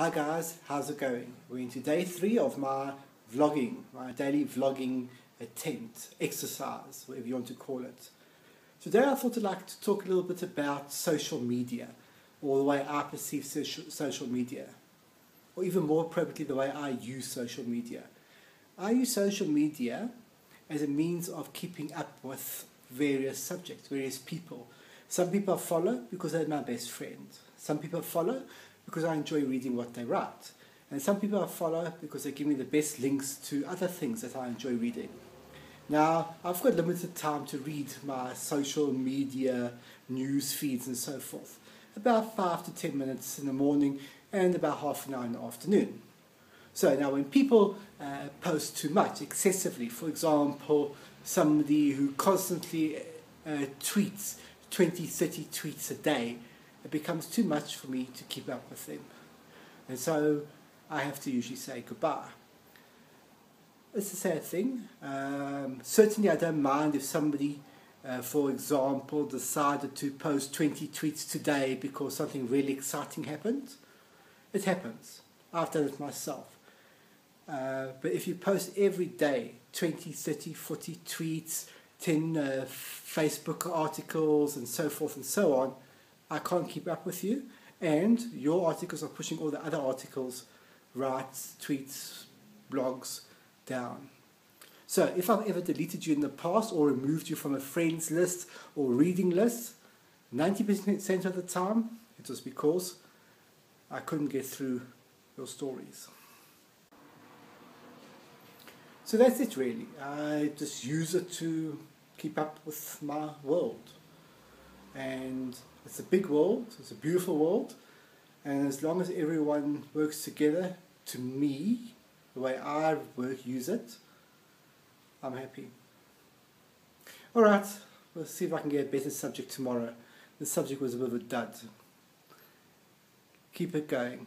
Hi guys, how's it going? We're into day three of my vlogging, my daily vlogging attempt, exercise, whatever you want to call it. Today I thought I'd like to talk a little bit about social media, or the way I perceive social, social media, or even more appropriately, the way I use social media. I use social media as a means of keeping up with various subjects, various people. Some people follow because they're my best friend. Some people follow because I enjoy reading what they write. And some people I follow because they give me the best links to other things that I enjoy reading. Now, I've got limited time to read my social media news feeds and so forth. About five to ten minutes in the morning and about half an hour in the afternoon. So now when people uh, post too much, excessively, for example, somebody who constantly uh, tweets 20, 30 tweets a day, it becomes too much for me to keep up with them. And so I have to usually say goodbye. It's a sad thing. Um, certainly I don't mind if somebody, uh, for example, decided to post 20 tweets today because something really exciting happened. It happens. I've done it myself. Uh, but if you post every day 20, 30, 40 tweets, 10 uh, Facebook articles, and so forth and so on, I can't keep up with you. And your articles are pushing all the other articles, writes, tweets, blogs down. So if I've ever deleted you in the past or removed you from a friends list or reading list, 90% of the time it was because I couldn't get through your stories. So that's it really. I just use it to keep up with my world. And it's a big world, it's a beautiful world, and as long as everyone works together, to me, the way I work, use it, I'm happy. Alright, let's see if I can get a better subject tomorrow. The subject was a bit of a dud. Keep it going.